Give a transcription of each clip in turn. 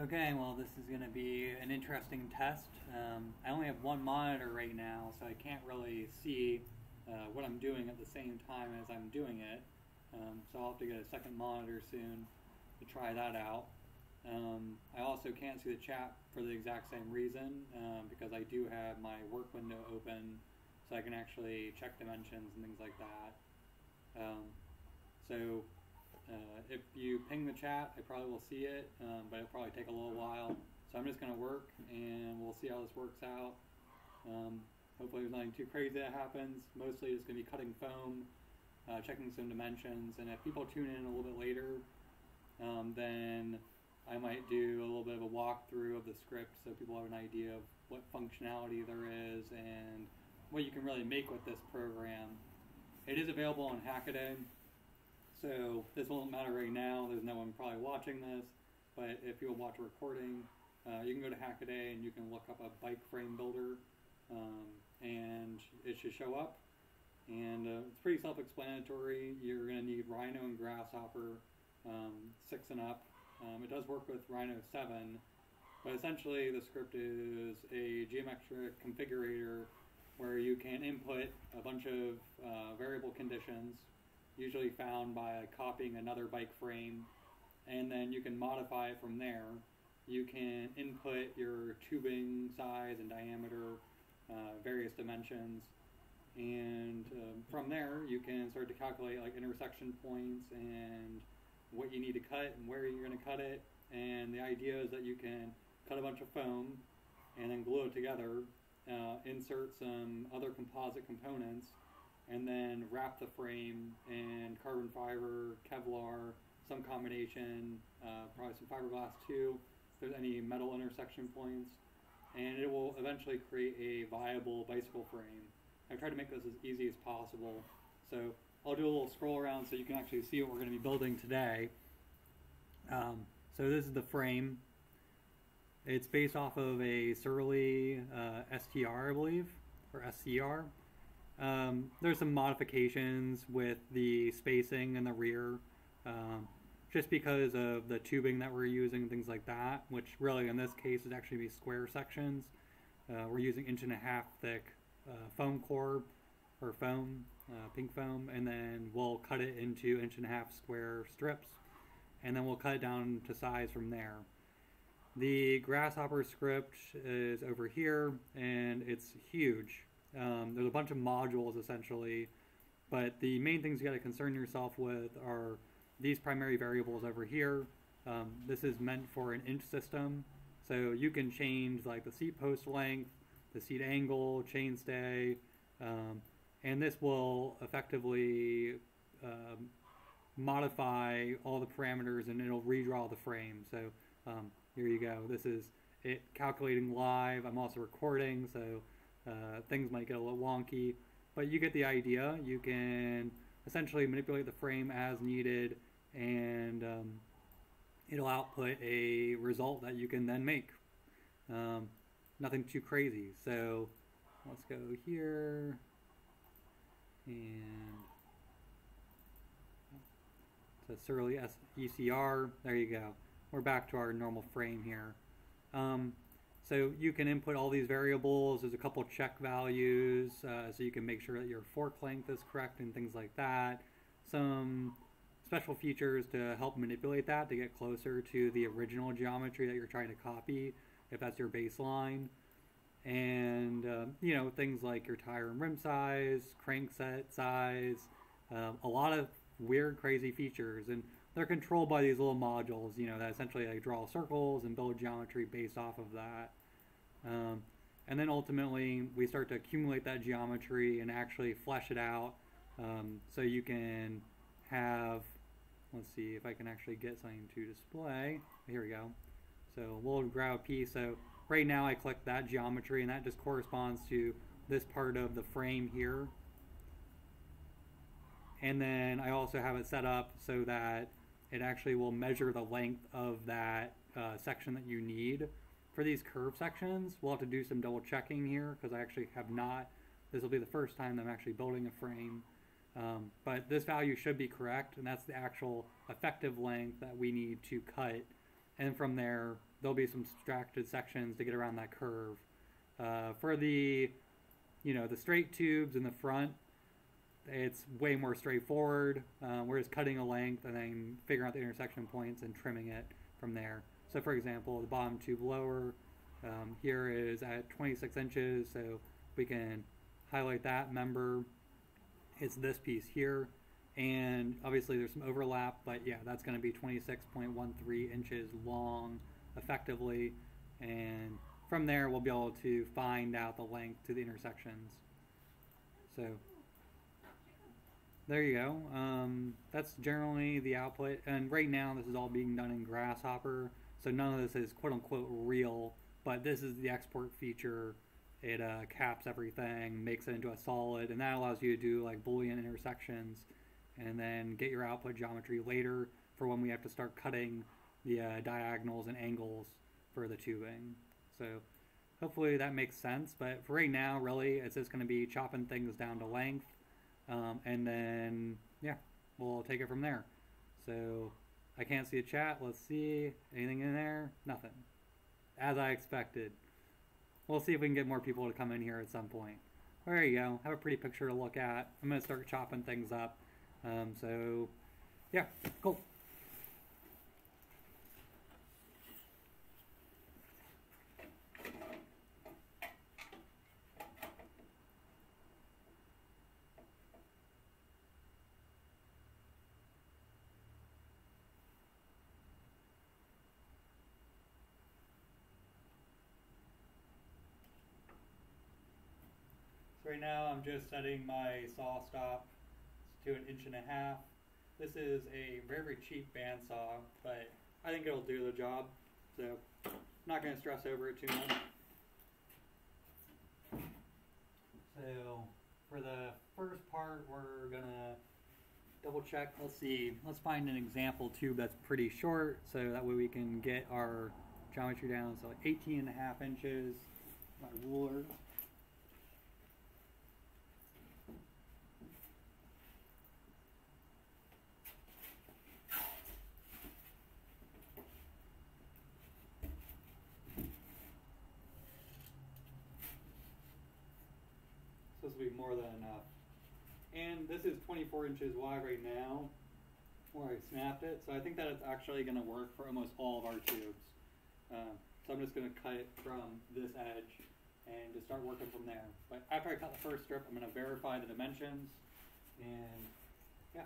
Okay, well, this is going to be an interesting test. Um, I only have one monitor right now, so I can't really see uh, what I'm doing at the same time as I'm doing it. Um, so I'll have to get a second monitor soon to try that out. Um, I also can't see the chat for the exact same reason um, because I do have my work window open so I can actually check dimensions and things like that. Um, so uh, if you ping the chat, I probably will see it, um, but it'll probably take a little while. So I'm just going to work, and we'll see how this works out. Um, hopefully there's nothing too crazy that happens. Mostly it's going to be cutting foam, uh, checking some dimensions, and if people tune in a little bit later, um, then I might do a little bit of a walkthrough of the script so people have an idea of what functionality there is and what you can really make with this program. It is available on Hackaday. So this won't matter right now. There's no one probably watching this, but if you'll watch a recording, uh, you can go to Hackaday and you can look up a bike frame builder, um, and it should show up. And uh, it's pretty self-explanatory. You're going to need Rhino and Grasshopper, um, six and up. Um, it does work with Rhino 7, but essentially the script is a geometric configurator where you can input a bunch of uh, variable conditions usually found by copying another bike frame, and then you can modify it from there. You can input your tubing size and diameter, uh, various dimensions, and um, from there you can start to calculate like intersection points and what you need to cut and where you're going to cut it. And the idea is that you can cut a bunch of foam and then glue it together, uh, insert some other composite components, and then wrap the frame in carbon fiber, Kevlar, some combination, uh, probably some fiberglass too, if there's any metal intersection points, and it will eventually create a viable bicycle frame. I've tried to make this as easy as possible, so I'll do a little scroll around so you can actually see what we're going to be building today. Um, so this is the frame. It's based off of a Surly uh, STR, I believe, or SCR. Um, there's some modifications with the spacing in the rear, um, just because of the tubing that we're using, things like that, which really in this case is actually be square sections. Uh, we're using inch and a half thick uh, foam core or foam, uh, pink foam, and then we'll cut it into inch and a half square strips, and then we'll cut it down to size from there. The grasshopper script is over here, and it's huge. Um, there's a bunch of modules essentially, but the main things you got to concern yourself with are these primary variables over here. Um, this is meant for an inch system, so you can change like the seat post length, the seat angle, chainstay, um, and this will effectively um, modify all the parameters and it'll redraw the frame. So um, here you go. This is it calculating live. I'm also recording, so uh, things might get a little wonky, but you get the idea. You can essentially manipulate the frame as needed, and um, it'll output a result that you can then make. Um, nothing too crazy. So let's go here and so Surly ECR. There you go. We're back to our normal frame here. Um, so you can input all these variables. There's a couple check values, uh, so you can make sure that your fork length is correct and things like that. Some special features to help manipulate that to get closer to the original geometry that you're trying to copy, if that's your baseline. And, uh, you know, things like your tire and rim size, crankset size, uh, a lot of weird, crazy features. And they're controlled by these little modules, you know, that essentially like draw circles and build geometry based off of that. Um, and then ultimately, we start to accumulate that geometry and actually flesh it out um, so you can have, let's see if I can actually get something to display. Here we go. So we'll grab a piece. So right now I click that geometry and that just corresponds to this part of the frame here. And then I also have it set up so that it actually will measure the length of that uh, section that you need. For these curve sections, we'll have to do some double checking here because I actually have not, this will be the first time I'm actually building a frame. Um, but this value should be correct and that's the actual effective length that we need to cut. And from there, there'll be some subtracted sections to get around that curve. Uh, for the, you know, the straight tubes in the front, it's way more straightforward. Uh, just cutting a length and then figuring out the intersection points and trimming it from there. So for example, the bottom tube lower um, here is at 26 inches, so we can highlight that member. It's this piece here, and obviously there's some overlap, but yeah, that's going to be 26.13 inches long effectively, and from there we'll be able to find out the length to the intersections. So there you go. Um, that's generally the output. And right now, this is all being done in Grasshopper, so none of this is quote unquote real. But this is the export feature. It uh, caps everything, makes it into a solid, and that allows you to do like Boolean intersections, and then get your output geometry later for when we have to start cutting the uh, diagonals and angles for the tubing. So hopefully that makes sense. But for right now, really, it's just going to be chopping things down to length um, and then, yeah, we'll take it from there. So I can't see a chat. Let's see. Anything in there? Nothing. As I expected. We'll see if we can get more people to come in here at some point. There you go. Have a pretty picture to look at. I'm going to start chopping things up. Um, so, yeah, cool. Right now I'm just setting my saw stop to an inch and a half. This is a very, cheap bandsaw, but I think it'll do the job. So I'm not going to stress over it too much. So for the first part, we're going to double check. Let's see. Let's find an example tube that's pretty short so that way we can get our geometry down. So like 18 and a half inches. My ruler. To be more than enough. And this is 24 inches wide right now, where I snapped it. So I think that it's actually going to work for almost all of our tubes. Uh, so I'm just going to cut it from this edge and just start working from there. But after I cut the first strip, I'm going to verify the dimensions and yeah.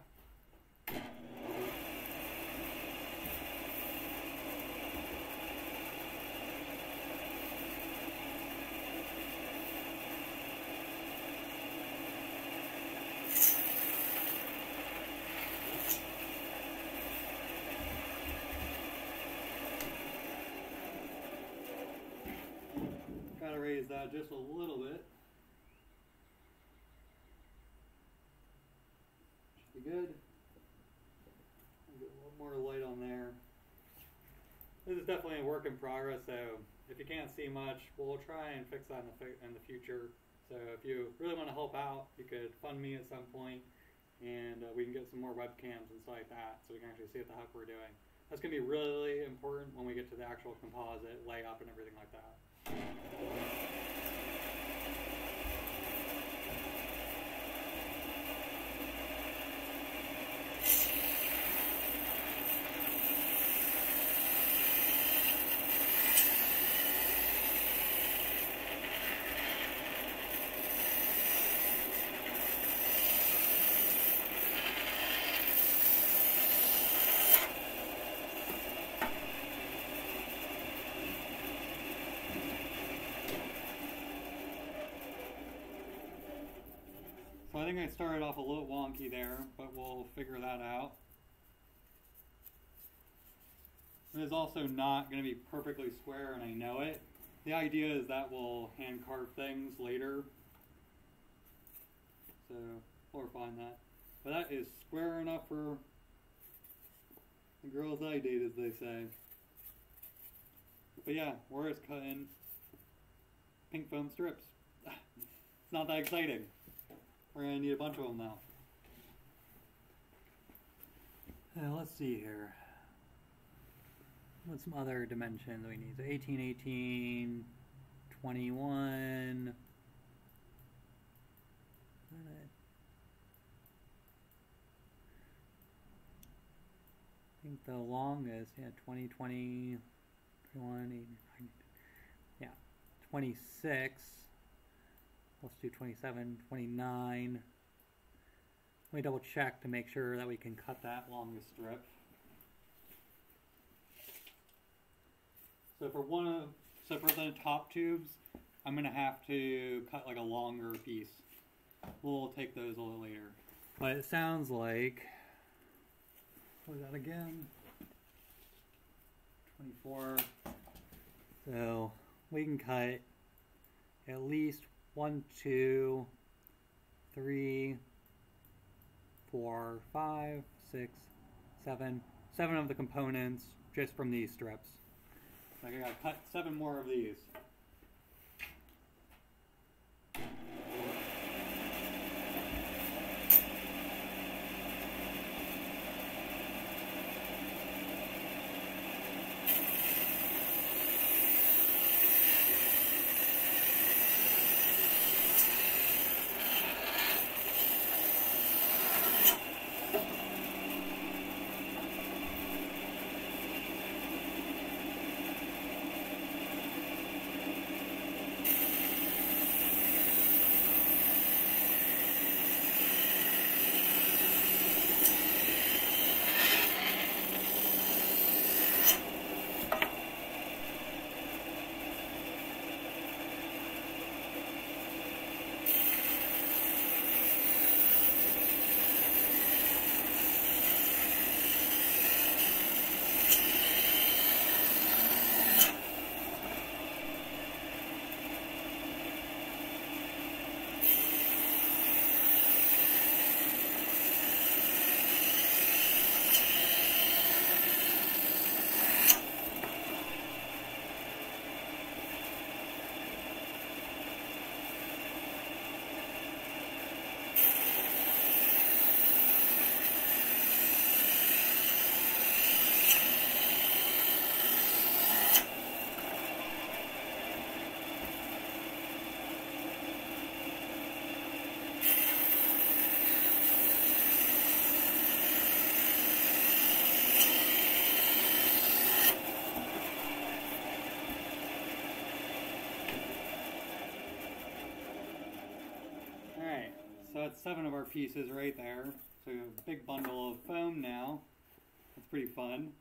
Gotta raise that just a little bit. Should be good. Get a little more light on there. This is definitely a work in progress, so if you can't see much, we'll try and fix that in the, in the future. So if you really want to help out, you could fund me at some point, and uh, we can get some more webcams and stuff like that, so we can actually see what the heck we're doing. That's going to be really important when we get to the actual composite layup and everything like that. So I think I started off a little wonky there, but we'll figure that out. It is also not going to be perfectly square, and I know it. The idea is that we'll hand carve things later. So we'll refine that. But that is square enough for the girls I date, as they say. But yeah, we're just cutting pink foam strips. it's not that exciting. We're going to need a bunch of them now. Uh, let's see here. what's some other dimensions we need? So 18, 18, 21. I think the longest, yeah, 20, 20, 21, 8, yeah, 26. Let's do 27, 29. Let me double check to make sure that we can cut that longest strip. So for one of, so for the top tubes, I'm gonna have to cut like a longer piece. We'll take those a little later. But it sounds like, what is that again? 24. So we can cut at least one, two, three, four, five, six, seven, seven of the components just from these strips. So I gotta cut seven more of these. Seven of our pieces right there. So we have a big bundle of foam now. That's pretty fun.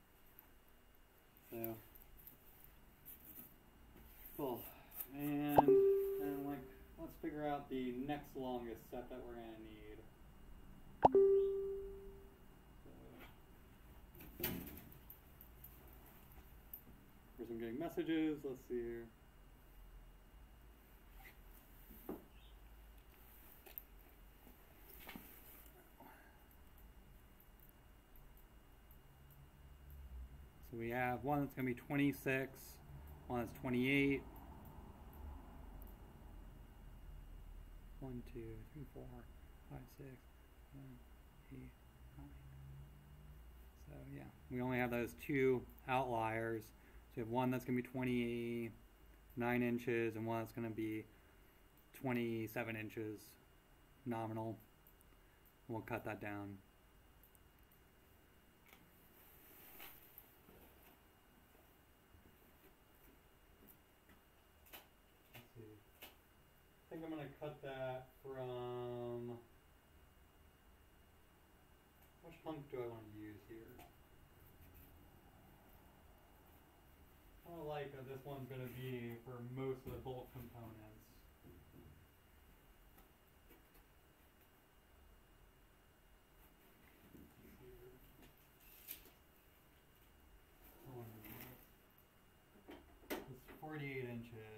So, cool. And, and like, let's figure out the next longest set that we're gonna need. So, person getting messages. Let's see here. We have one that's going to be 26, one that's 28. One, two, three, four, five, six, seven, eight, nine. So yeah, we only have those two outliers. So we have one that's going to be 29 inches and one that's going to be 27 inches nominal. We'll cut that down. I I'm going to cut that from. Which hunk do I want to use here? I like that this one's going to be for most of the bolt components. It's 48 inches.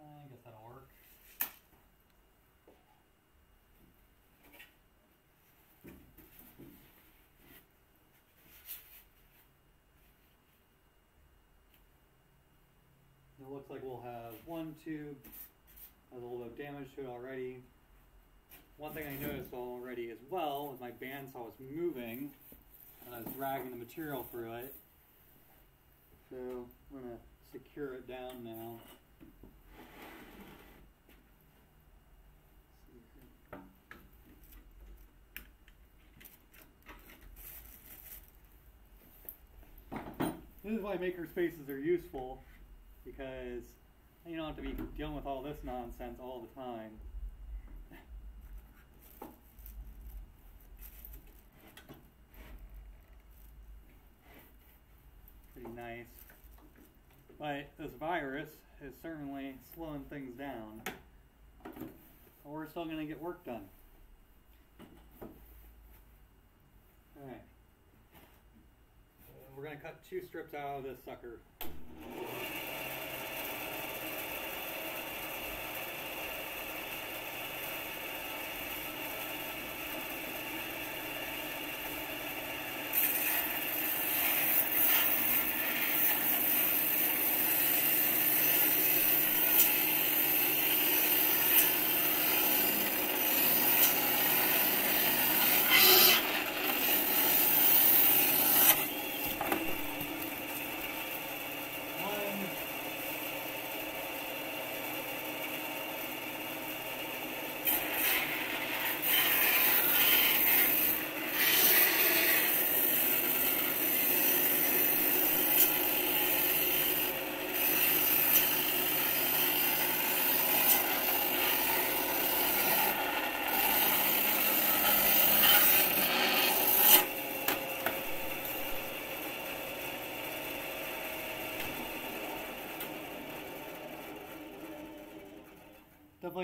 I guess that'll work. It looks like we'll have one tube has a little bit of damage to it already. One thing I noticed already as well is my bandsaw was moving. and I was dragging the material through it. So I'm gonna secure it down now. This is why maker spaces are useful because you don't have to be dealing with all this nonsense all the time. Pretty nice. But this virus is certainly slowing things down. But we're still going to get work done. Alright. We're going to cut two strips out of this sucker.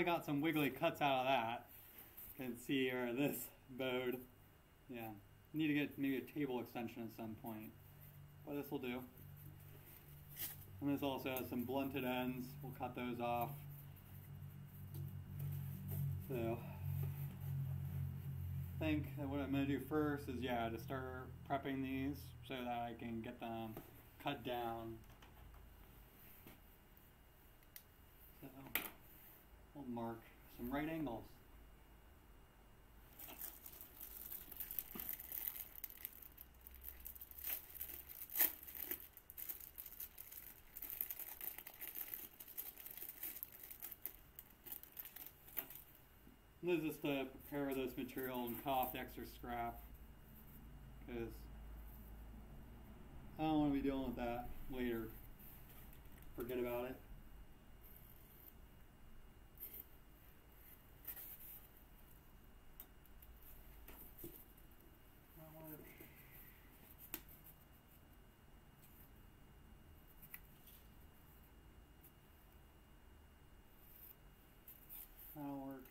Got some wiggly cuts out of that. Can see or this bowed. Yeah. Need to get maybe a table extension at some point. But this will do. And this also has some blunted ends. We'll cut those off. So I think that what I'm gonna do first is yeah, to start prepping these so that I can get them cut down. So We'll mark some right angles. This is to prepare this material and cut off the extra scrap because I don't want to be dealing with that later. Forget about it. Not work. That'll work.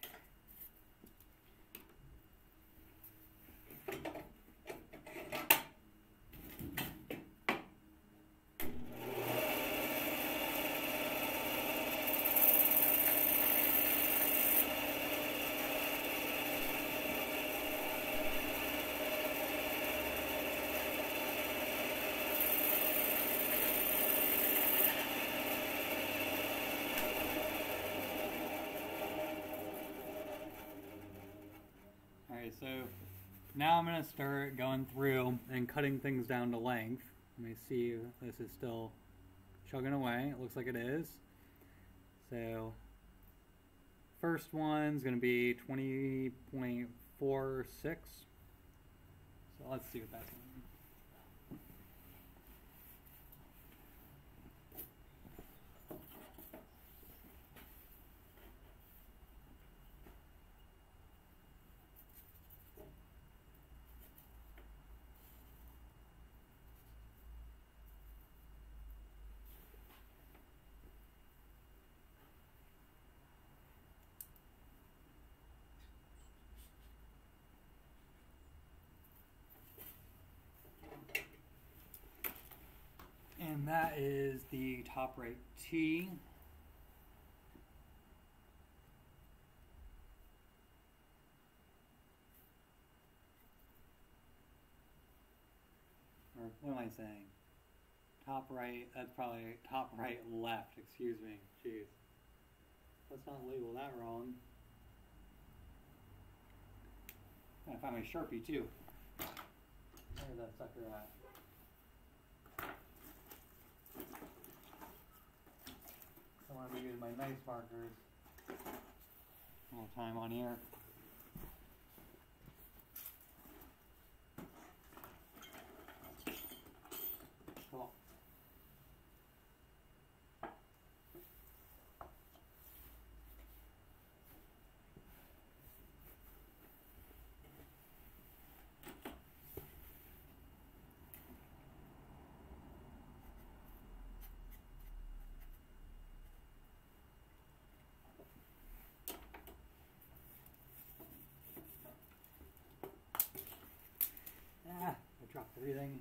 Alright, so now I'm going to start going through and cutting things down to length. Let me see if this is still chugging away. It looks like it is. So, first one's going to be 20.46. So let's see what that's going to be. And that is the top right T. Or what am I saying? Top right, that's probably top right left, excuse me. Jeez. Let's not label that wrong. Gotta find my Sharpie too. Where's that sucker at? I want to using my nice markers A little time on here. Cool. Ah, I dropped everything.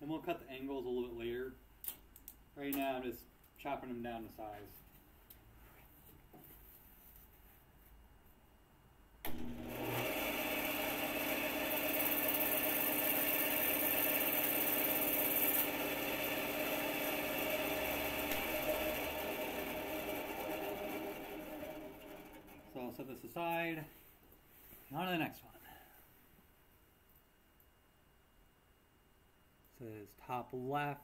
And we'll cut the angles a little bit later. Right now, I'm just chopping them down to size. Set this aside. On to the next one. So Says top left.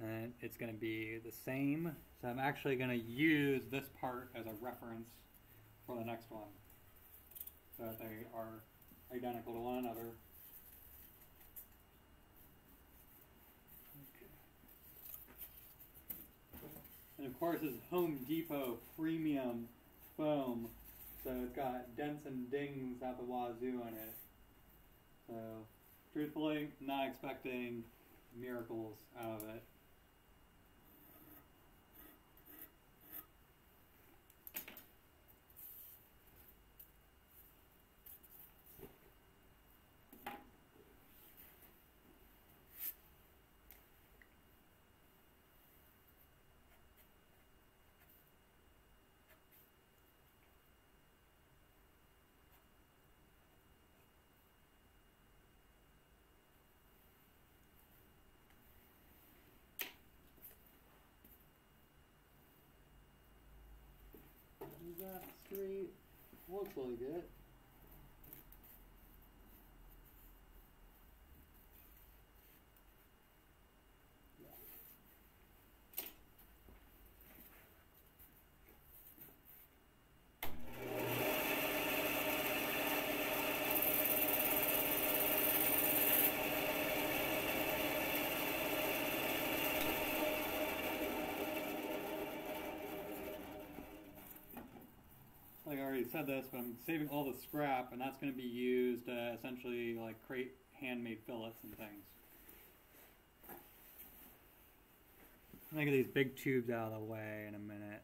And it's going to be the same. So I'm actually going to use this part as a reference for the next one. So that they are identical to one another. And of course, it's Home Depot premium foam, so it's got dents and dings out the wazoo in it. So, truthfully, not expecting miracles out of it. Is that? Looks like it. Already said this, but I'm saving all the scrap, and that's going to be used to essentially like create handmade fillets and things. I'm gonna get these big tubes out of the way in a minute.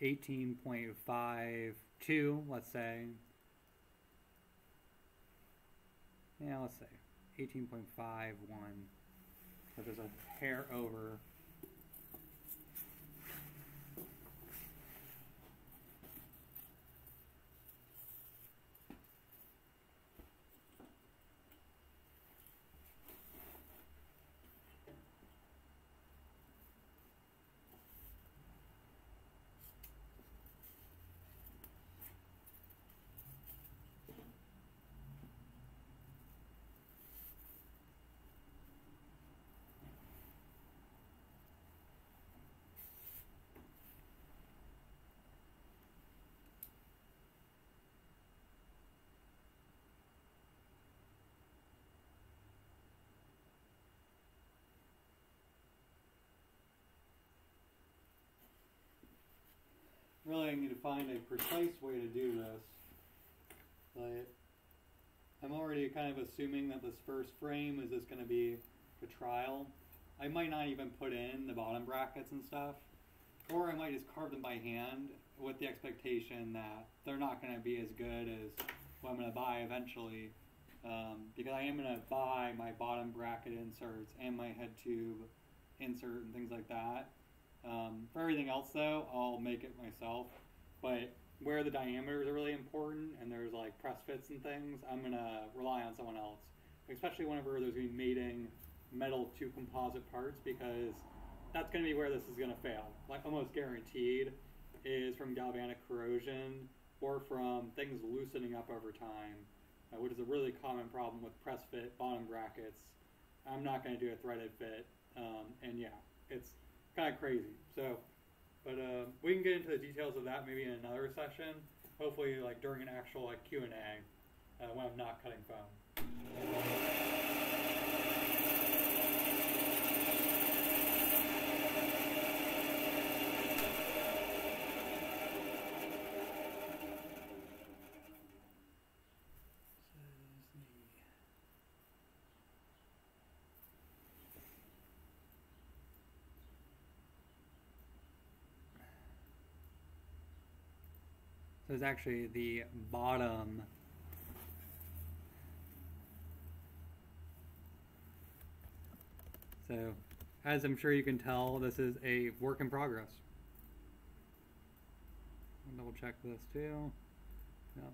18.52, let's say. Yeah, let's say 18.51. So there's a hair over. Need to find a precise way to do this. But I'm already kind of assuming that this first frame is just going to be a trial. I might not even put in the bottom brackets and stuff. Or I might just carve them by hand with the expectation that they're not going to be as good as what I'm going to buy eventually. Um, because I am going to buy my bottom bracket inserts and my head tube insert and things like that. Um, for everything else, though, I'll make it myself. But where the diameters are really important and there's like press fits and things, I'm gonna rely on someone else. especially whenever there's to be mating metal to composite parts, because that's going to be where this is going to fail. Like almost guaranteed is from galvanic corrosion or from things loosening up over time, uh, which is a really common problem with press fit bottom brackets. I'm not going to do a threaded fit, um, and yeah, it's kind of crazy. So, but uh, we can get into the details of that maybe in another session. Hopefully, like during an actual like Q and A uh, when I'm not cutting foam. So it's actually the bottom So, as I'm sure you can tell, this is a work in progress. I'll double check this too. Yep.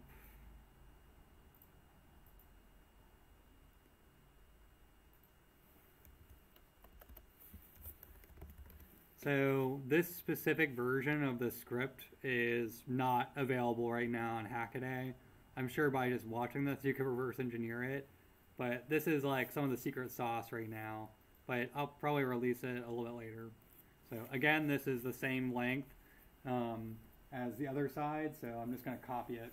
So this specific version of the script is not available right now on Hackaday. I'm sure by just watching this you could reverse engineer it, but this is like some of the secret sauce right now. But I'll probably release it a little bit later. So again, this is the same length um, as the other side, so I'm just going to copy it.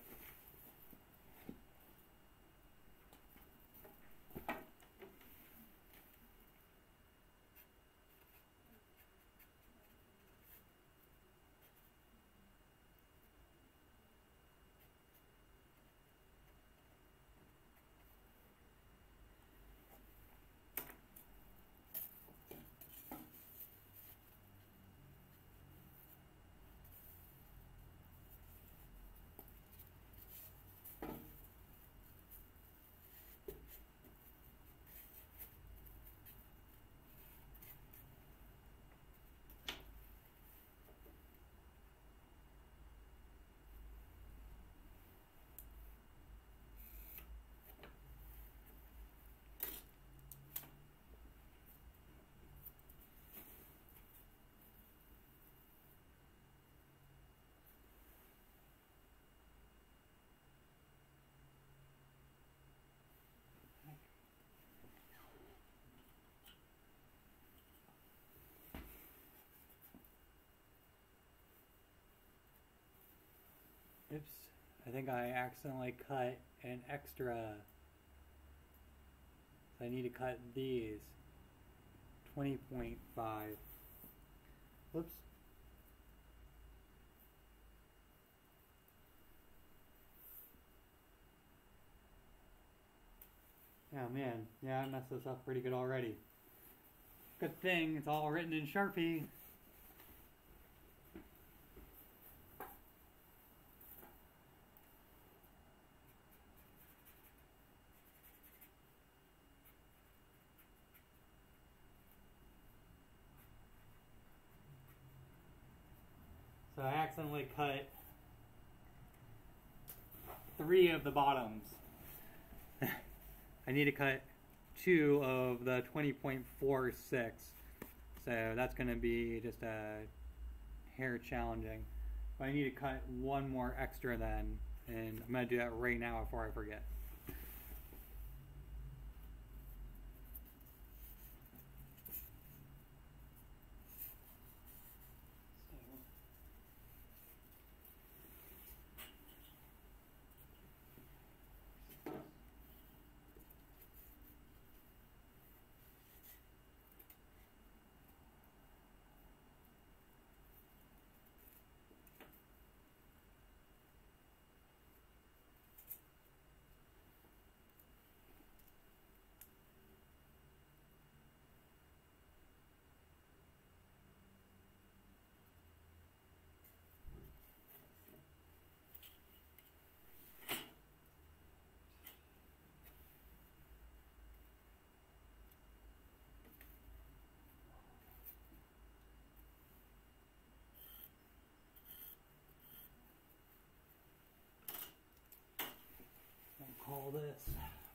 Oops, I think I accidentally cut an extra. So I need to cut these. 20.5. Whoops. Oh man, yeah, I messed this up pretty good already. Good thing it's all written in Sharpie. So I accidentally cut three of the bottoms. I need to cut two of the 20.46. So that's going to be just a hair challenging. But I need to cut one more extra then. And I'm going to do that right now before I forget. I'll this.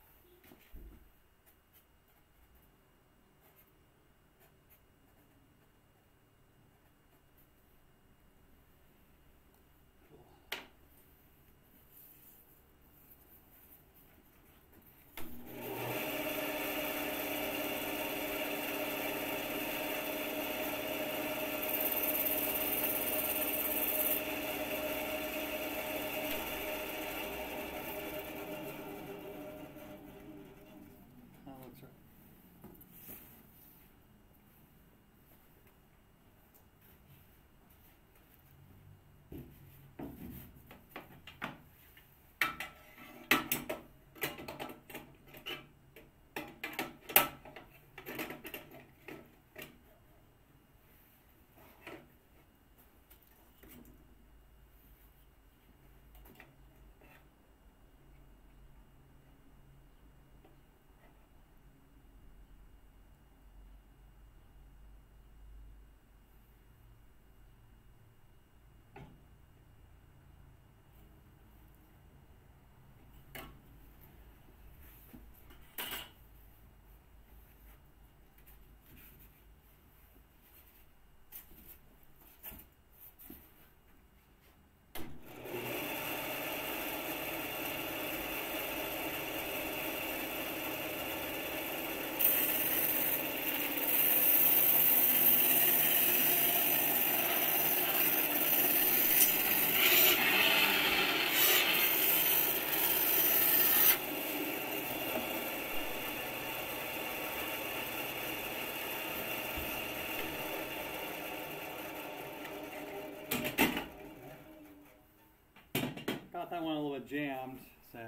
That one a little bit jammed, so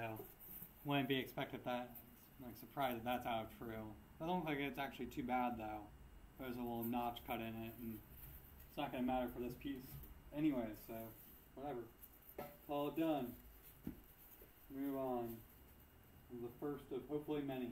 wouldn't be expected that. Like surprised that that's out of true. I don't think it's actually too bad though. There's a little notch cut in it, and it's not gonna matter for this piece anyway. So whatever. All done. Move on. The first of hopefully many.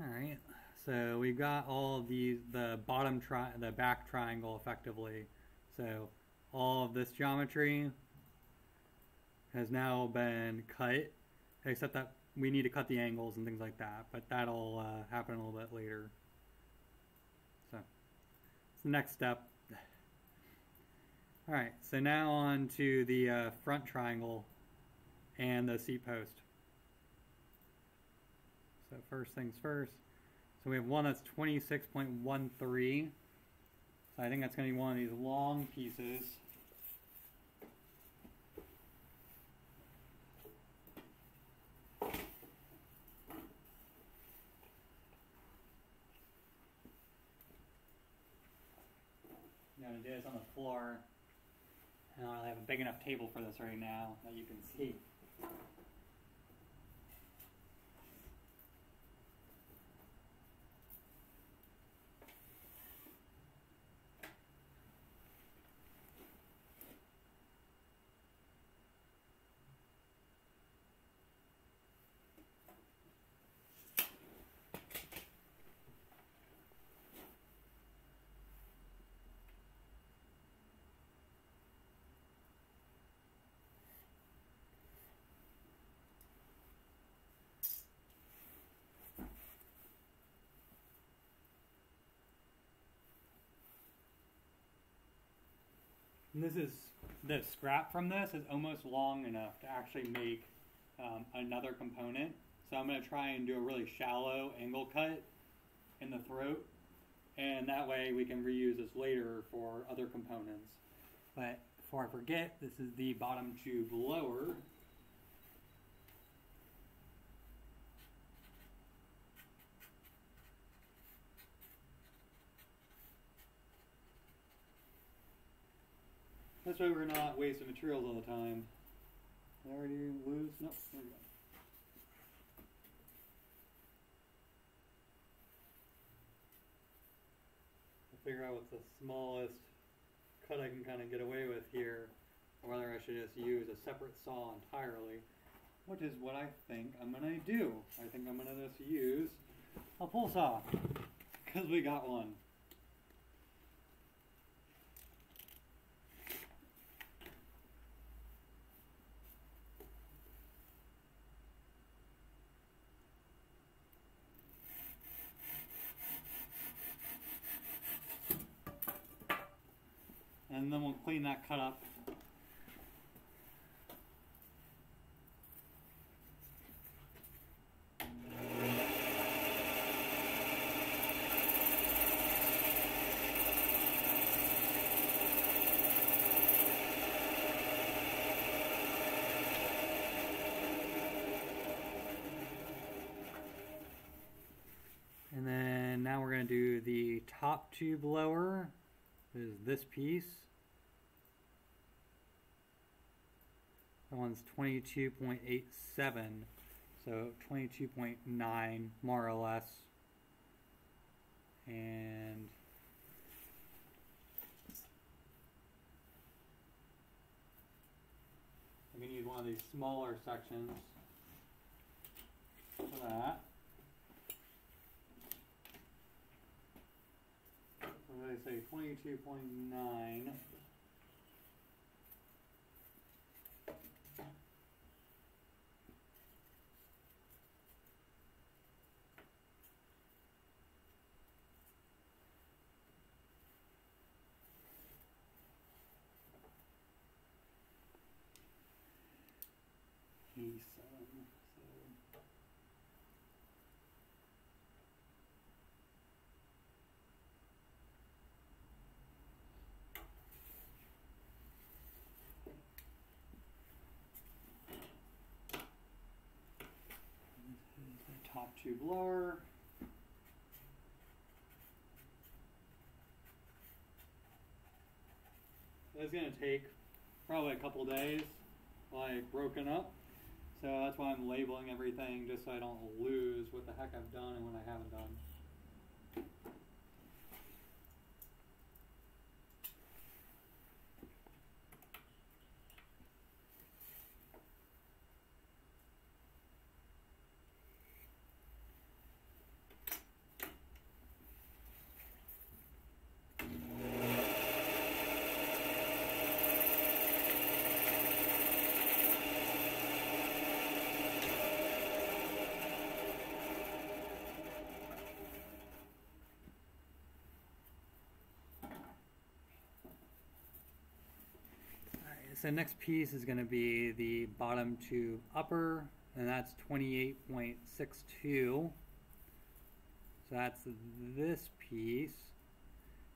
All right, so we've got all these, the bottom tri, the back triangle effectively. So all of this geometry has now been cut, except that we need to cut the angles and things like that, but that'll uh, happen a little bit later. So it's the next step. All right, so now on to the uh, front triangle and the seat post. So first things first. So we have one that's 26.13. So I think that's going to be one of these long pieces. I'm going to do this on the floor. I don't really have a big enough table for this right now that you can see. And this is the scrap from this is almost long enough to actually make um, another component. So I'm going to try and do a really shallow angle cut in the throat, and that way we can reuse this later for other components. But before I forget, this is the bottom tube lower. This why we're not wasting materials all the time. I already lose? Nope, there we go. I'll figure out what's the smallest cut I can kind of get away with here, or whether I should just use a separate saw entirely, which is what I think I'm going to do. I think I'm going to just use a pull saw, because we got one. and then we'll clean that cut up. And then now we're going to do the top tube lower is this piece. That one's 22.87, so 22.9 more or less. And I'm going to use one of these smaller sections for that. I say, 22.9 tube lower. It's gonna take probably a couple days, like broken up. So that's why I'm labeling everything just so I don't lose what the heck I've done and what I haven't done. So next piece is going to be the bottom tube upper, and that's 28.62. So that's this piece.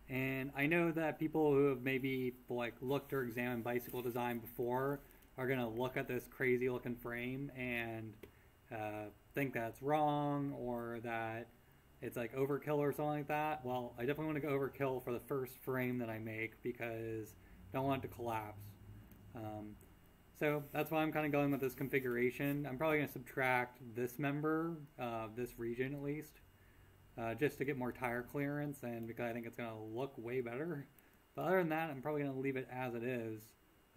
And I know that people who have maybe like looked or examined bicycle design before are going to look at this crazy looking frame and uh, think that's wrong or that it's like overkill or something like that. Well, I definitely want to go overkill for the first frame that I make because I don't want it to collapse. Um, so that's why I'm kind of going with this configuration. I'm probably going to subtract this member, uh, this region at least, uh, just to get more tire clearance and because I think it's going to look way better. But other than that, I'm probably going to leave it as it is.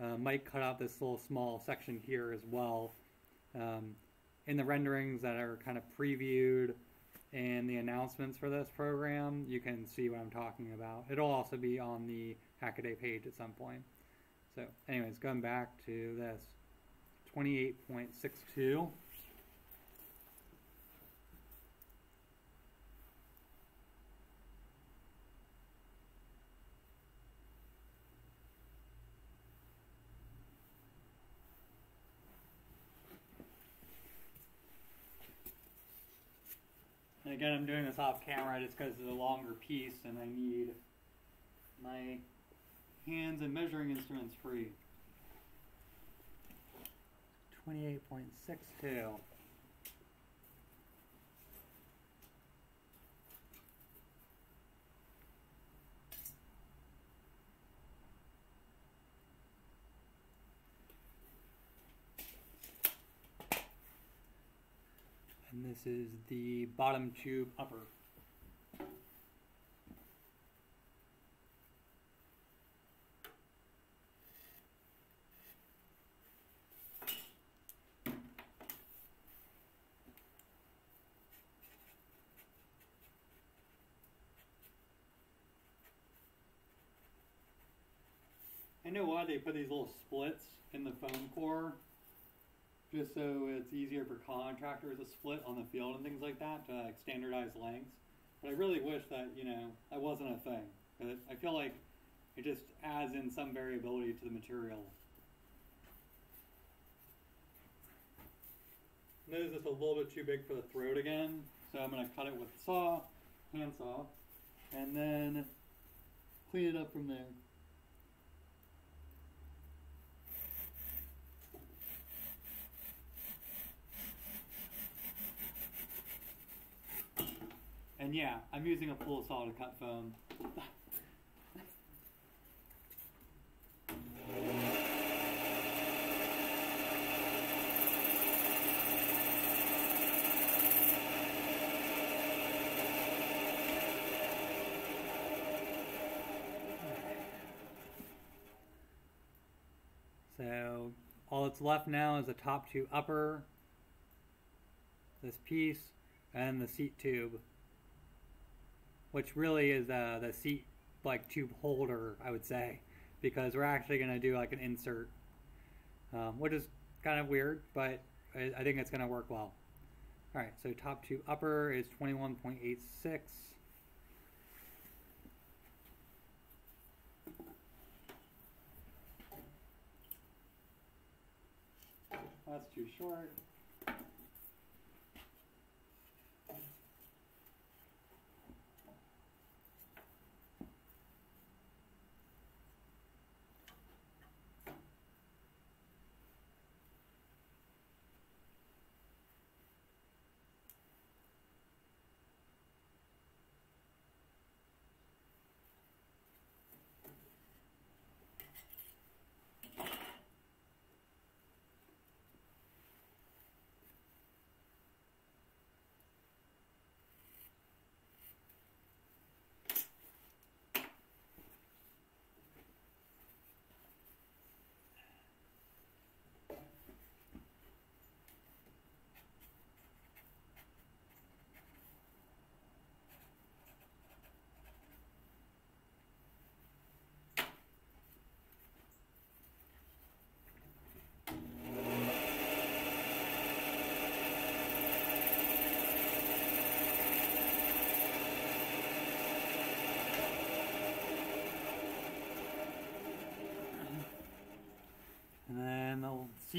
Uh, might cut out this little small section here as well. Um, in the renderings that are kind of previewed and the announcements for this program, you can see what I'm talking about. It'll also be on the Hackaday page at some point. So anyways, going back to this, 28.62. And again, I'm doing this off camera just because it's a longer piece and I need my hands and measuring instruments free. 28.62. And this is the bottom tube upper. I know why they put these little splits in the foam core, just so it's easier for contractors to split on the field and things like that to like standardize lengths. But I really wish that you know that wasn't a thing. But I feel like it just adds in some variability to the material. This is a little bit too big for the throat again, so I'm going to cut it with saw, hand saw, and then clean it up from there. And yeah, I'm using a pull saw to cut foam. So all that's left now is the top tube upper, this piece, and the seat tube, which really is uh, the seat like tube holder, I would say, because we're actually going to do like an insert, um, which is kind of weird, but I, I think it's going to work well. All right, so top tube upper is 21.86. That's too short.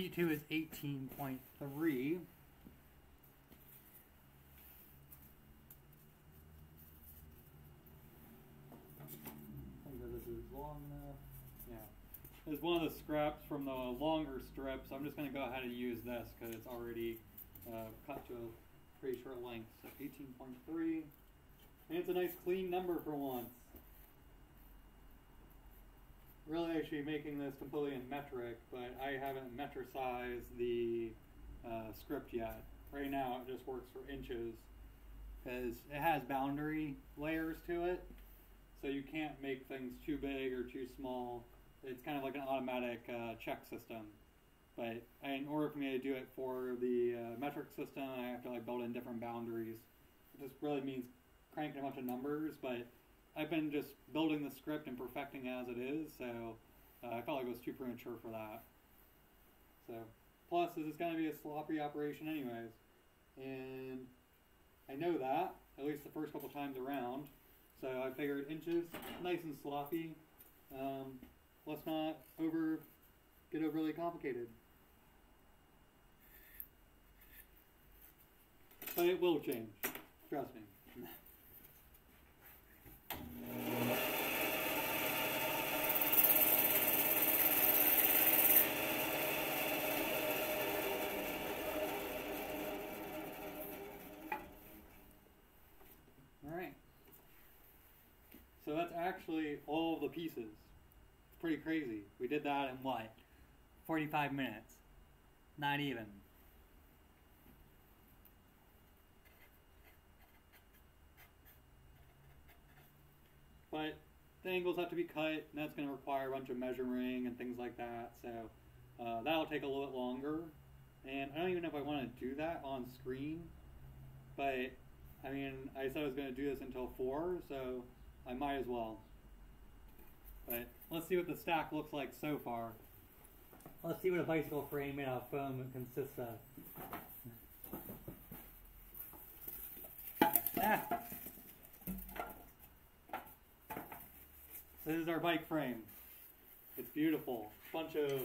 Sheet 2 is 18.3. this is long enough. Yeah. There's one of the scraps from the longer strip, so I'm just going to go ahead and use this because it's already uh, cut to a pretty short length. So 18.3. And it's a nice clean number for once. Really, be making this completely in metric, but I haven't metricized the uh, script yet. Right now, it just works for inches because it has boundary layers to it, so you can't make things too big or too small. It's kind of like an automatic uh, check system. But in order for me to do it for the uh, metric system, I have to like build in different boundaries. It just really means cranking a bunch of numbers, but I've been just building the script and perfecting as it is, so uh, I felt like it was too premature for that. So, plus this is going to be a sloppy operation anyways, and I know that, at least the first couple times around, so I figured inches, nice and sloppy, um, let's not over, get overly complicated. But it will change, trust me. Alright. So that's actually all the pieces. It's pretty crazy. We did that in what? 45 minutes. Not even. But the angles have to be cut, and that's going to require a bunch of measuring and things like that. So uh, that'll take a little bit longer. And I don't even know if I want to do that on screen. But, I mean, I said I was going to do this until 4, so I might as well. But let's see what the stack looks like so far. Let's see what a bicycle frame made out of foam consists of. Ah. This is our bike frame. It's beautiful. Bunch of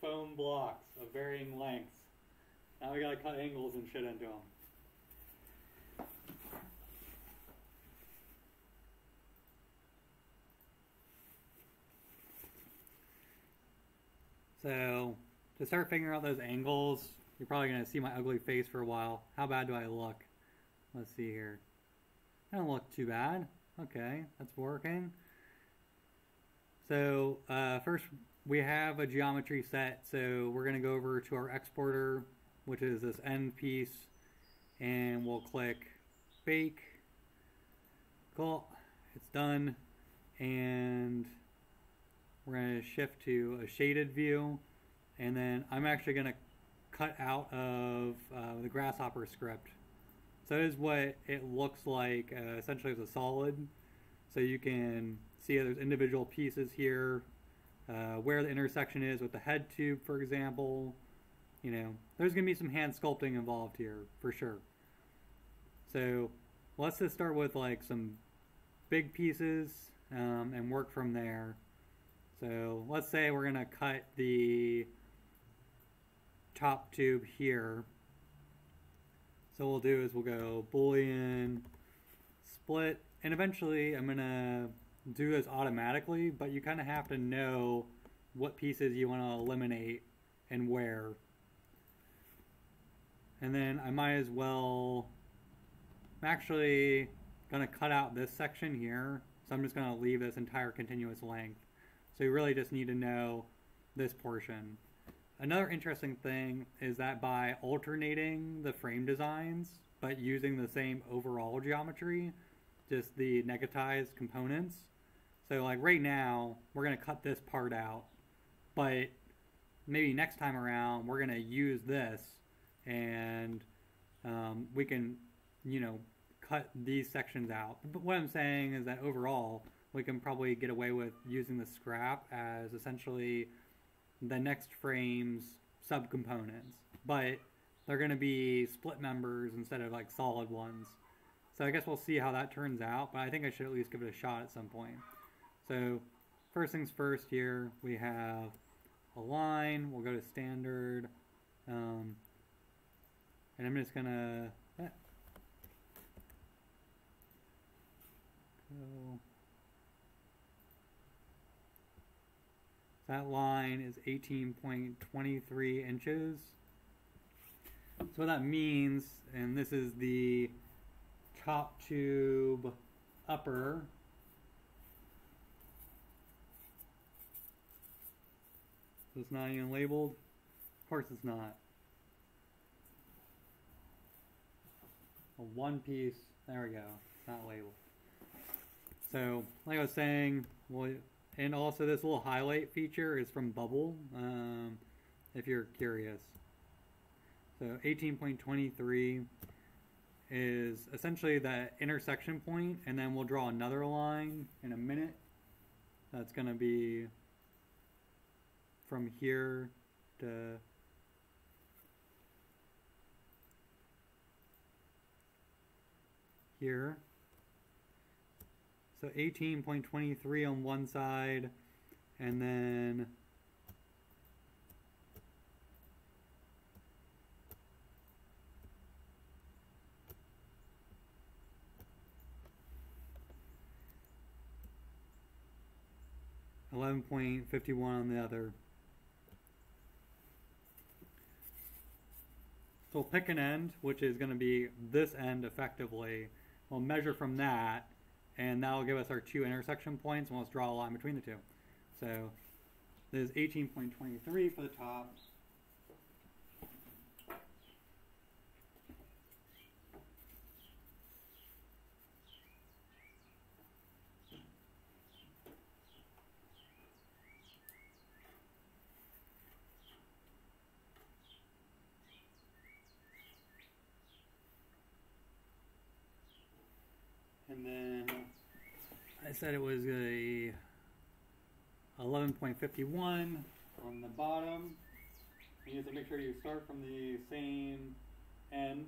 foam blocks of varying lengths. Now we gotta cut angles and shit into them. So, to start figuring out those angles, you're probably going to see my ugly face for a while. How bad do I look? Let's see here. I don't look too bad. Okay, that's working. So, uh, first we have a geometry set, so we're going to go over to our exporter, which is this end piece, and we'll click bake. Cool, it's done, and we're going to shift to a shaded view, and then I'm actually going to cut out of uh, the Grasshopper script. So that is what it looks like uh, essentially as a solid. So you can see there's individual pieces here, uh, where the intersection is with the head tube, for example. You know, there's going to be some hand sculpting involved here for sure. So let's just start with like some big pieces um, and work from there. So let's say we're going to cut the top tube here. So what we'll do is we'll go boolean split and eventually I'm going to do this automatically, but you kind of have to know what pieces you want to eliminate and where. And then I might as well, I'm actually going to cut out this section here. So I'm just going to leave this entire continuous length. So you really just need to know this portion. Another interesting thing is that by alternating the frame designs, but using the same overall geometry, just the negatized components. So like right now, we're going to cut this part out, but maybe next time around, we're going to use this and um, we can, you know, cut these sections out. But what I'm saying is that overall, we can probably get away with using the scrap as essentially the next frame's subcomponents. But they're going to be split members instead of like solid ones. So I guess we'll see how that turns out, but I think I should at least give it a shot at some point. So first things first here, we have a line, We'll go to standard. Um, and I'm just gonna eh. That line is 18.23 inches. So what that means, and this is the top tube upper. So it's not even labeled. Of course it's not. A one piece, there we go, it's not labeled. So, like I was saying, well, and also this little highlight feature is from Bubble, um, if you're curious. So 18.23 is essentially that intersection point, and then we'll draw another line in a minute. That's going to be from here to here. So 18.23 on one side, and then Eleven point fifty one on the other. So we'll pick an end, which is going to be this end effectively. We'll measure from that, and that will give us our two intersection points, and let's draw a line between the two. So this is 18.23 for the top. And then I said it was a 11.51 on the bottom. You have to make sure you start from the same end.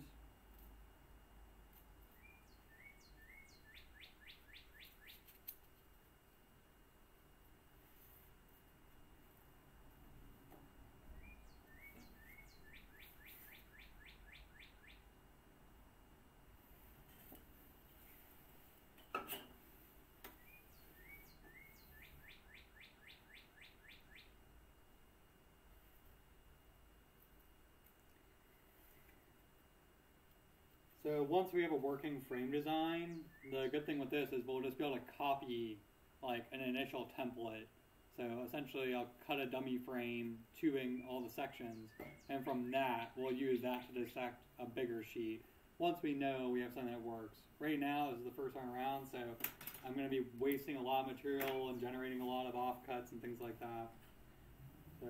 So once we have a working frame design, the good thing with this is we'll just be able to copy like an initial template. So essentially I'll cut a dummy frame, tubing all the sections, and from that we'll use that to dissect a bigger sheet. Once we know we have something that works. Right now this is the first time around, so I'm going to be wasting a lot of material and generating a lot of offcuts and things like that. So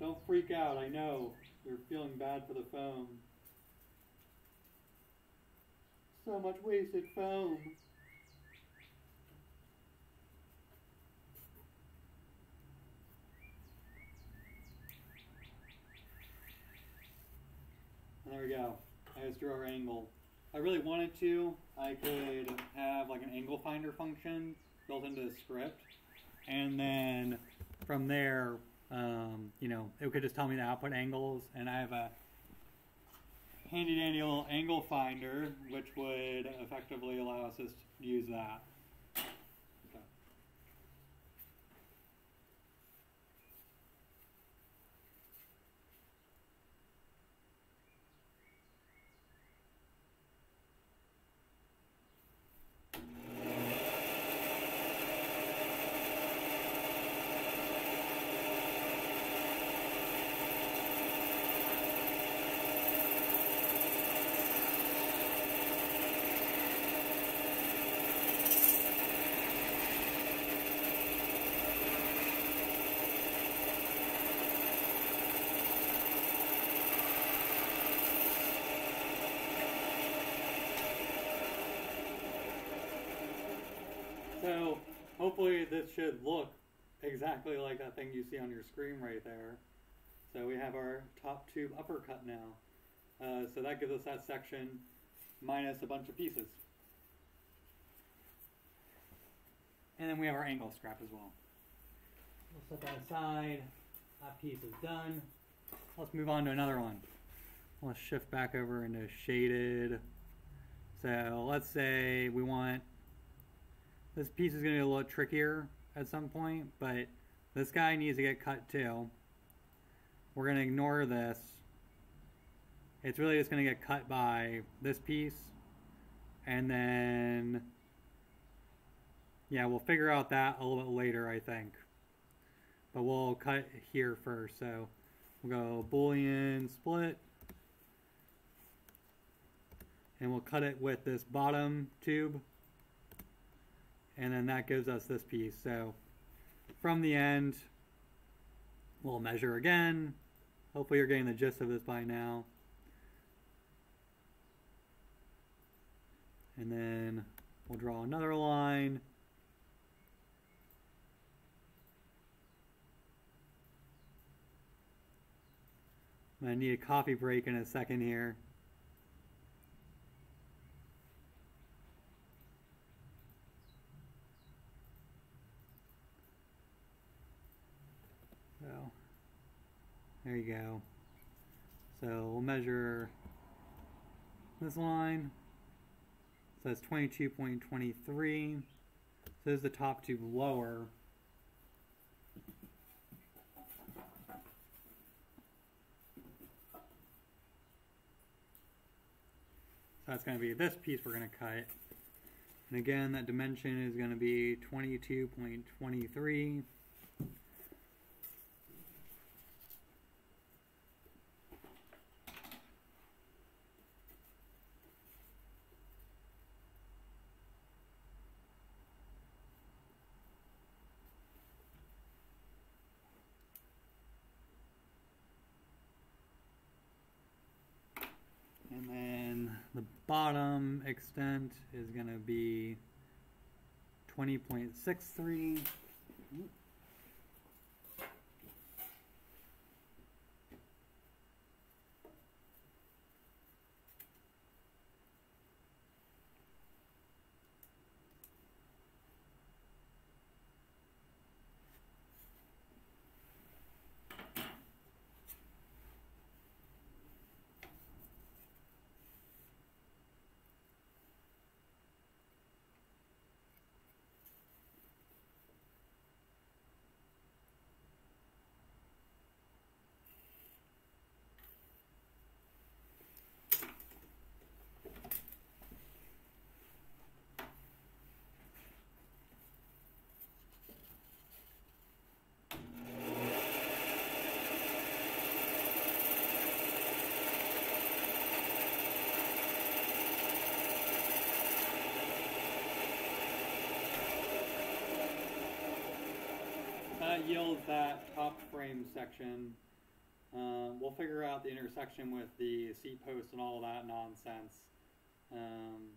don't freak out, I know you're feeling bad for the foam. So much wasted foam. There we go. I just drew our angle. I really wanted to, I could have like an angle finder function built into the script. And then from there, um, you know, it could just tell me the output angles. And I have a handy dandy little angle finder, which would effectively allow us to use that. Okay. So hopefully this should look exactly like that thing you see on your screen right there. So we have our top tube uppercut now. Uh, so that gives us that section minus a bunch of pieces. And then we have our angle scrap as well. We'll set that aside. That piece is done. Let's move on to another one. Let's shift back over into shaded. So let's say we want, this piece is going to be a little trickier at some point, but this guy needs to get cut too. We're going to ignore this. It's really just going to get cut by this piece. And then, yeah, we'll figure out that a little bit later, I think. But we'll cut here first. So we'll go Boolean split and we'll cut it with this bottom tube and then that gives us this piece. So from the end we'll measure again. Hopefully you're getting the gist of this by now. And then we'll draw another line. I'm to need a coffee break in a second here There you go. So we'll measure this line. So it's 22.23. So this is the top tube lower. So that's going to be this piece we're going to cut. And again, that dimension is going to be 22.23. bottom extent is going to be 20.63. that yields that top frame section. Uh, we'll figure out the intersection with the seat post and all that nonsense. Um,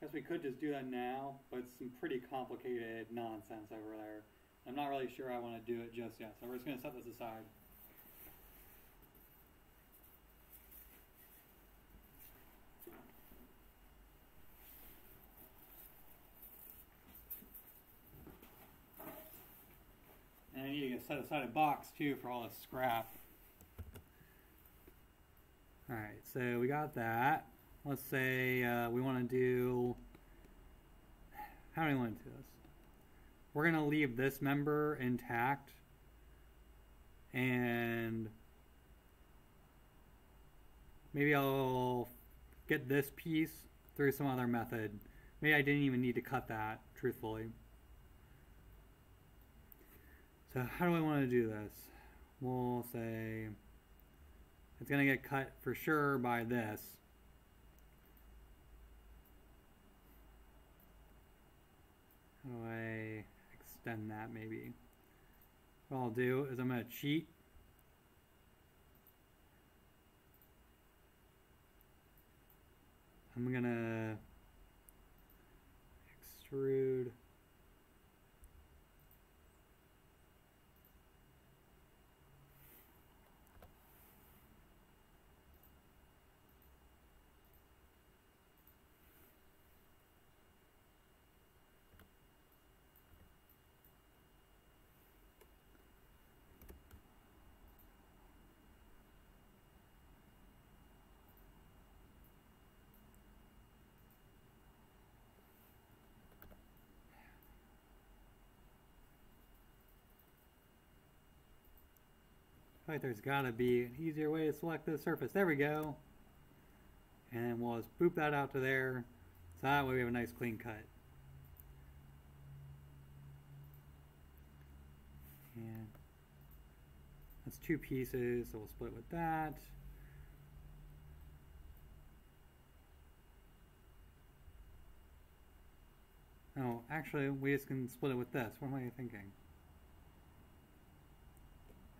guess we could just do that now, but it's some pretty complicated nonsense over there. I'm not really sure I want to do it just yet, so we're just going to set this aside. To set aside a box too for all the scrap. Alright, so we got that. Let's say uh, we want to do. How do we want to do this? We're going to leave this member intact. And maybe I'll get this piece through some other method. Maybe I didn't even need to cut that, truthfully. So how do I want to do this? We'll say it's going to get cut for sure by this. How do I extend that maybe? What I'll do is I'm going to cheat. I'm going to extrude like there's gotta be an easier way to select the surface. There we go. And we'll just boop that out to there. So that way we have a nice clean cut. And that's two pieces, so we'll split with that. Oh, actually, we just can split it with this. What am I thinking?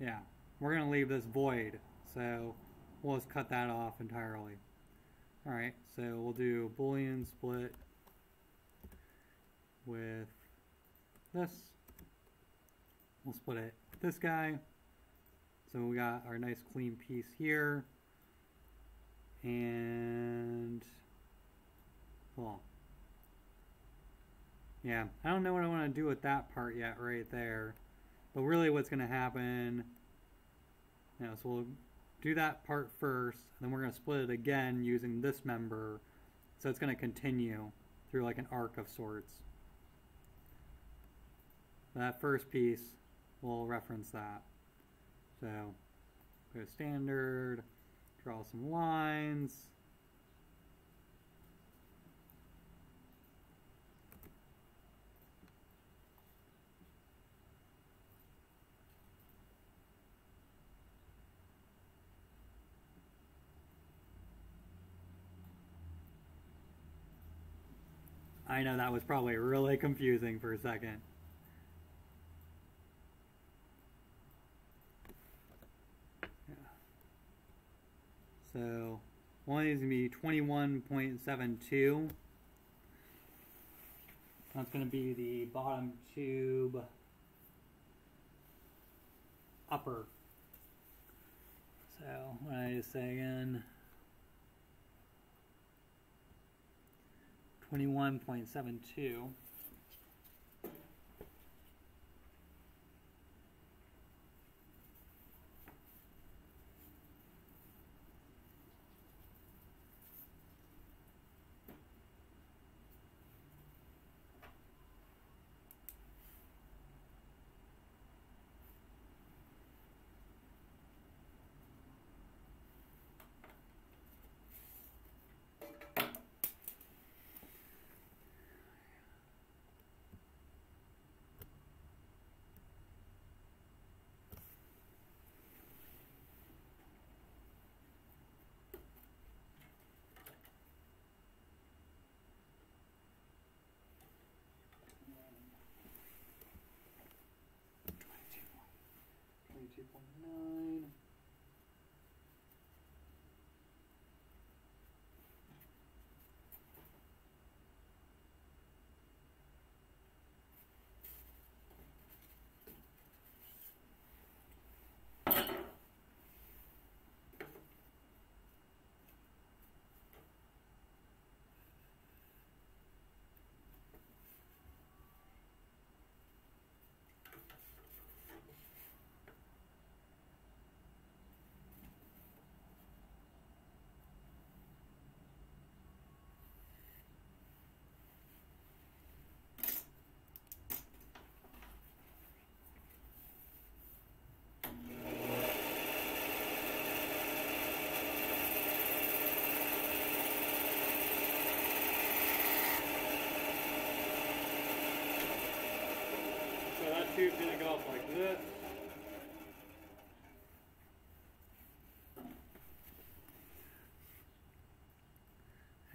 Yeah, we're going to leave this void, so we'll just cut that off entirely. Alright, so we'll do boolean split with this. We'll split it with this guy. So we got our nice clean piece here. And, well, yeah, I don't know what I want to do with that part yet right there. But really what's going to happen, know, so we'll do that part first, and then we're going to split it again using this member. So it's going to continue through like an arc of sorts. That first piece we'll reference that. So go standard, draw some lines. I know that was probably really confusing for a second. Yeah. So one is going to be 21.72. That's going to be the bottom tube upper. So what I just say again? 21.72. 2.9.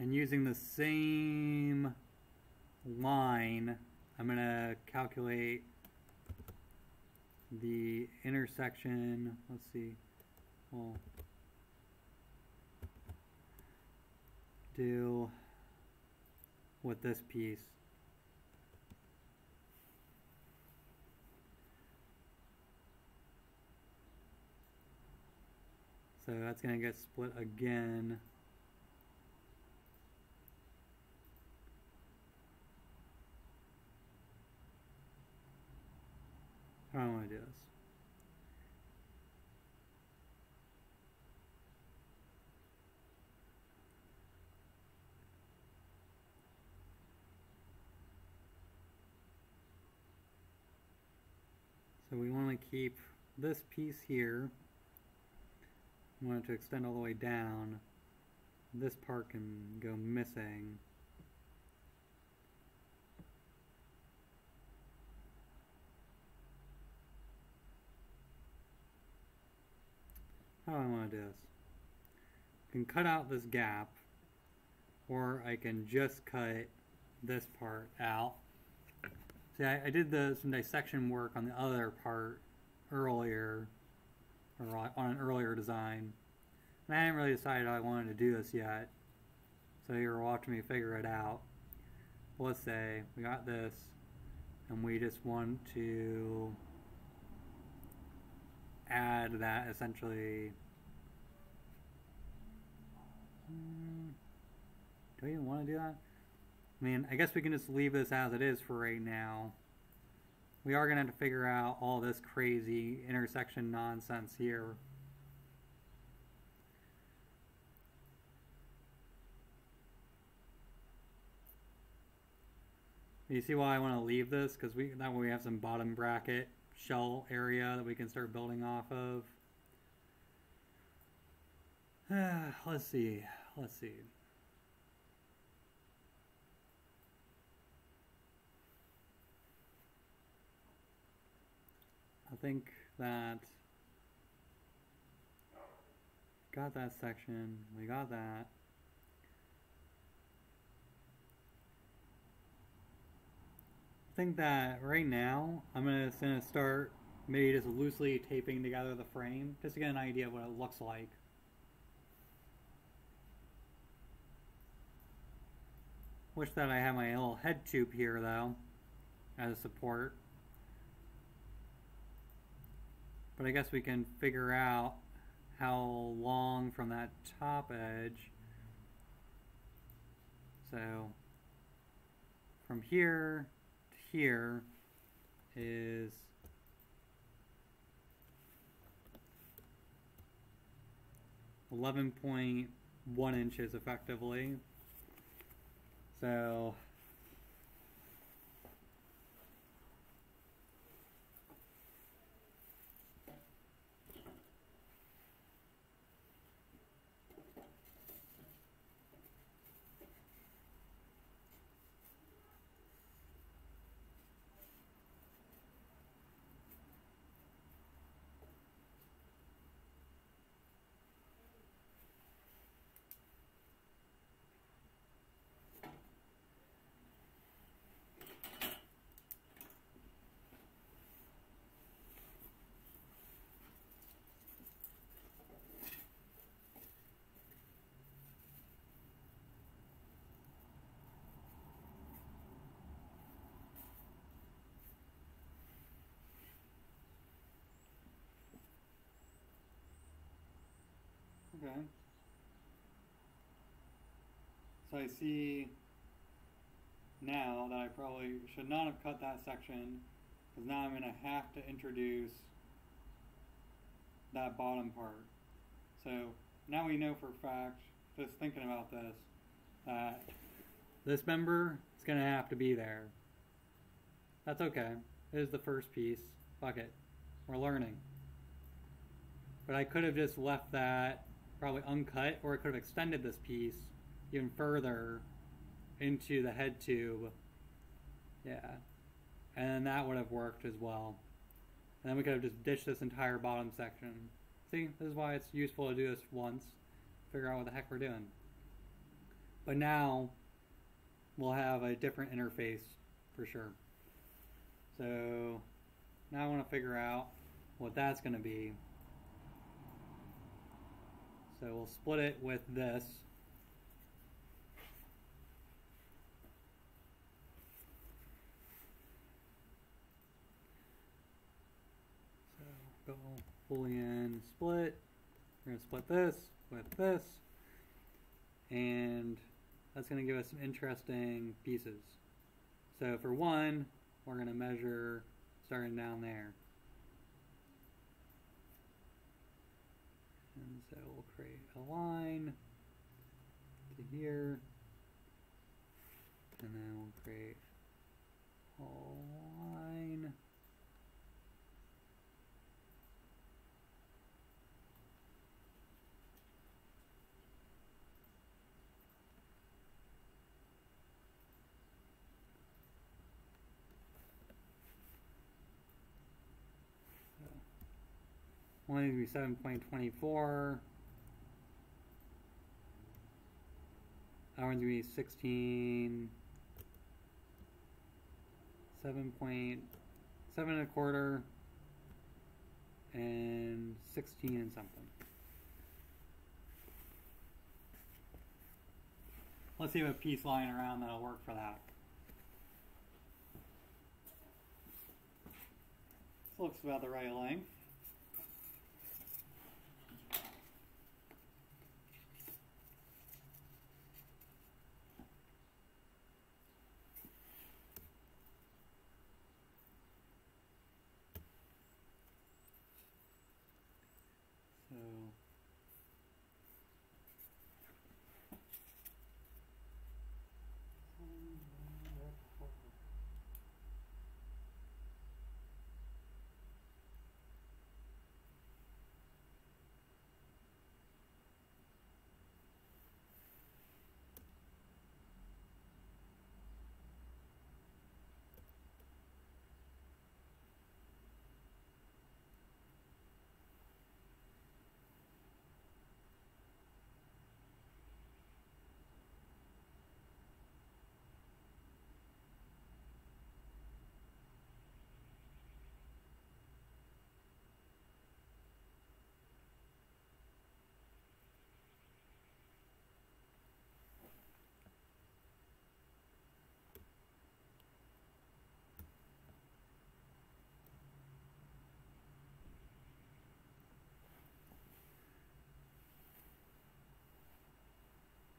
And using the same line, I'm gonna calculate the intersection, let's see, well, do with this piece. So that's going to get split again. I want to do this? So we want to keep this piece here We want it to extend all the way down, this part can go missing. How do I want to do this? I can cut out this gap, or I can just cut this part out. See, I, I did the, some dissection work on the other part earlier, or on an earlier design. And I hadn't really decided I wanted to do this yet. So you're watching me figure it out. let's say we got this, and we just want to add that essentially. Hmm, do we even want to do that? I mean, I guess we can just leave this as it is for right now. We are going to have to figure out all this crazy intersection nonsense here. You see why I want to leave this? Because we that way we have some bottom bracket shell area that we can start building off of. let's see. Let's see. I think that got that section, we got that. Think that right now I'm gonna, gonna start maybe just loosely taping together the frame just to get an idea of what it looks like. Wish that I had my little head tube here though as a support. But I guess we can figure out how long from that top edge. So from here here is eleven point one inches effectively. So Okay. So I see now that I probably should not have cut that section because now I'm going to have to introduce that bottom part. So now we know for a fact, just thinking about this, that this member is going to have to be there. That's okay. It is the first piece. Fuck it. We're learning. But I could have just left that probably uncut, or it could have extended this piece even further into the head tube. Yeah. And that would have worked as well. And then we could have just ditched this entire bottom section. See, this is why it's useful to do this once, figure out what the heck we're doing. But now, we'll have a different interface for sure. So, now I want to figure out what that's going to be. So we'll split it with this. So go boolean split. We're going to split this with this. And that's going to give us some interesting pieces. So for one, we're going to measure starting down there. So we'll create a line to here. And then we'll create a line. Needs to be seven point twenty four. That one's gonna be sixteen. Seven point seven and a quarter and sixteen and something. Let's see if a piece lying around that'll work for that. This looks about the right length. So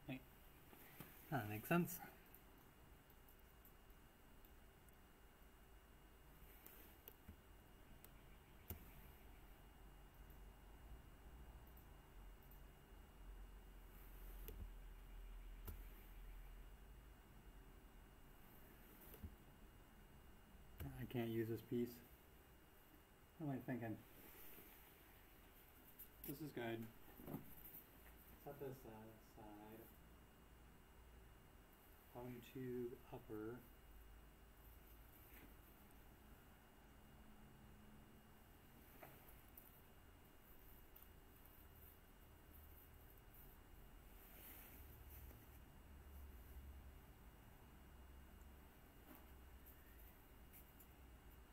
Wait. That makes sense. I can't use this piece. What am I thinking? This is good. Set this aside. Going to upper.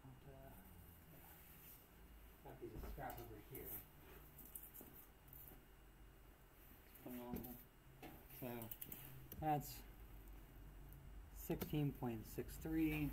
Not, uh, a piece of scrap over here. Put it on. So that's 16.63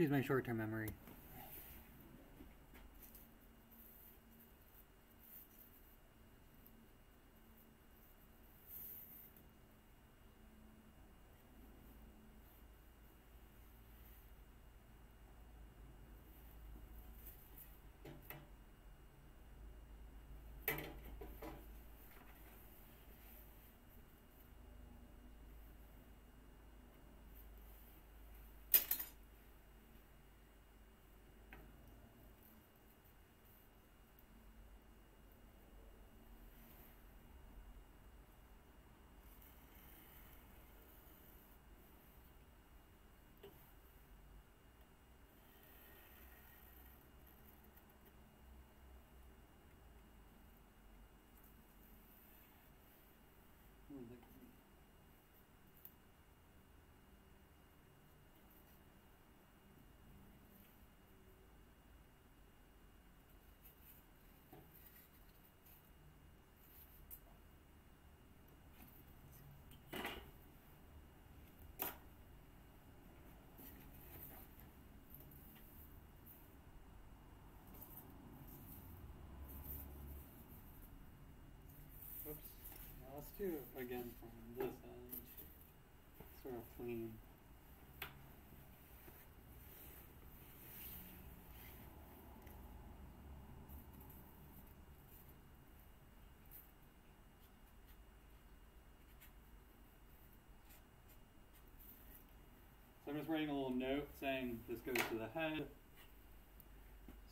excuse my short-term memory. do it again from this end. Sort of clean. So I'm just writing a little note saying this goes to the head.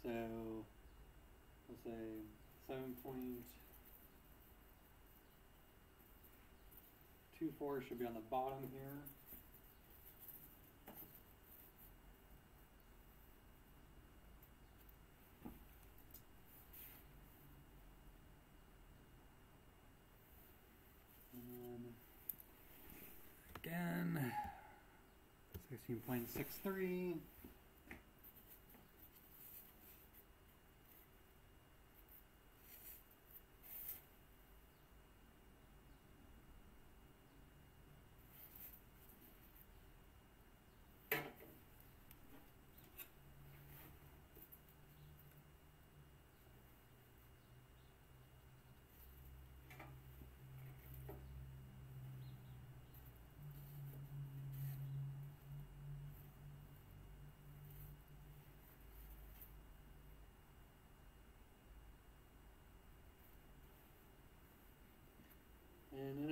So I'll say 7.2. two fours should be on the bottom here. And again, 16.63.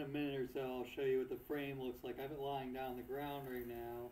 a minute or so, I'll show you what the frame looks like. I have it lying down on the ground right now.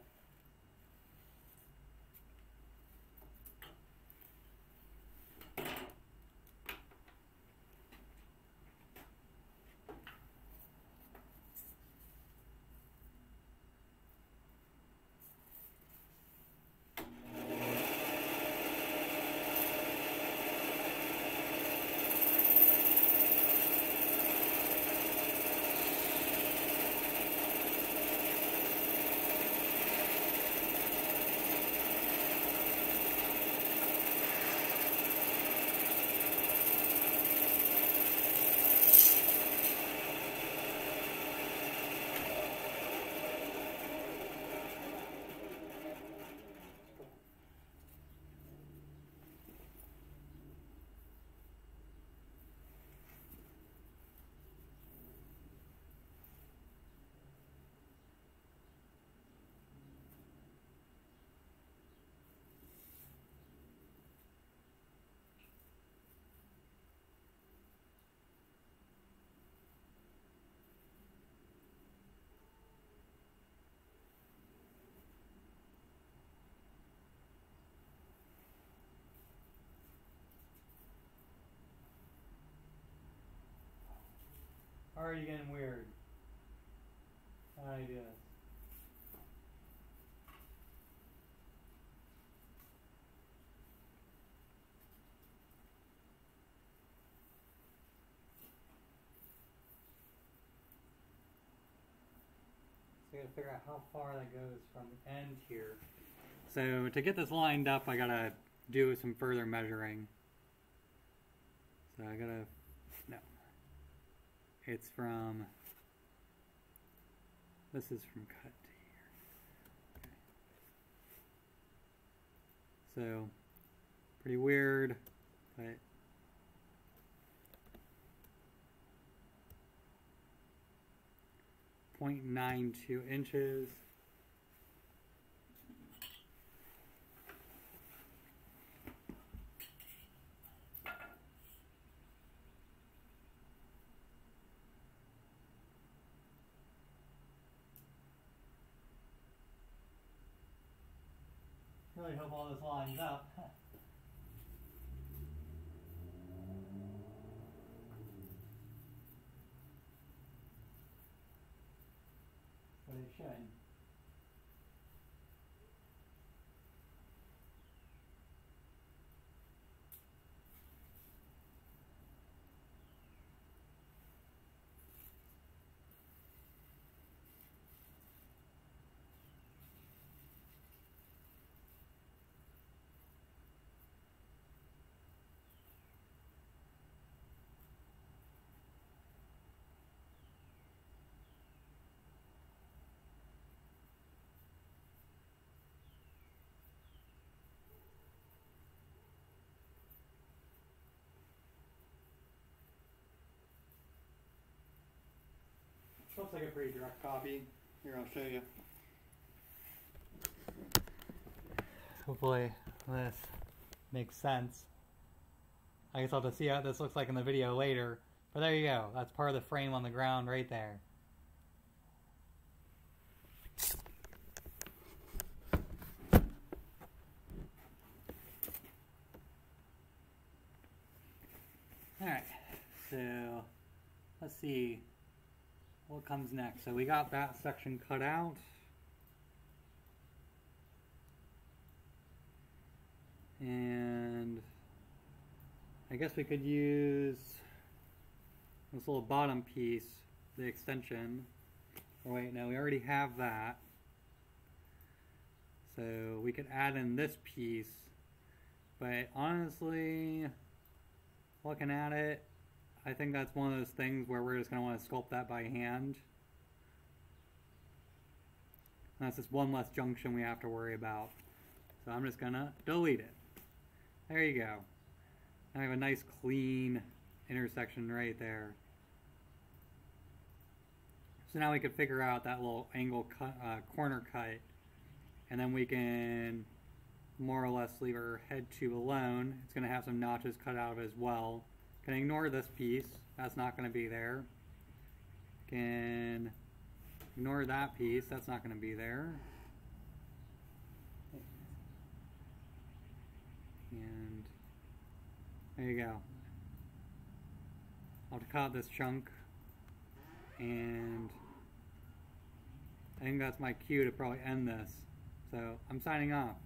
Already getting weird. I guess. So I gotta figure out how far that goes from the end here. So to get this lined up, I gotta do some further measuring. So I gotta. It's from, this is from cut to here. Okay. So, pretty weird, but point nine two inches. Really hope all this lines up. but it should. Like a pretty direct copy. Here, I'll show you. Hopefully this makes sense. I guess I'll have to see how this looks like in the video later. But there you go. That's part of the frame on the ground right there. Alright, so let's see what comes next. So we got that section cut out. And I guess we could use this little bottom piece, the extension. Oh wait, no, we already have that. So we could add in this piece. But honestly, looking at it, I think that's one of those things where we're just going to want to sculpt that by hand. And that's just one less junction we have to worry about. So I'm just going to delete it. There you go. Now I have a nice clean intersection right there. So now we can figure out that little angle cut, uh, corner cut and then we can more or less leave our head tube alone. It's going to have some notches cut out of it as well. Can ignore this piece. That's not going to be there. Can ignore that piece. That's not going to be there. And there you go. I'll cut this chunk and I think that's my cue to probably end this. So I'm signing off.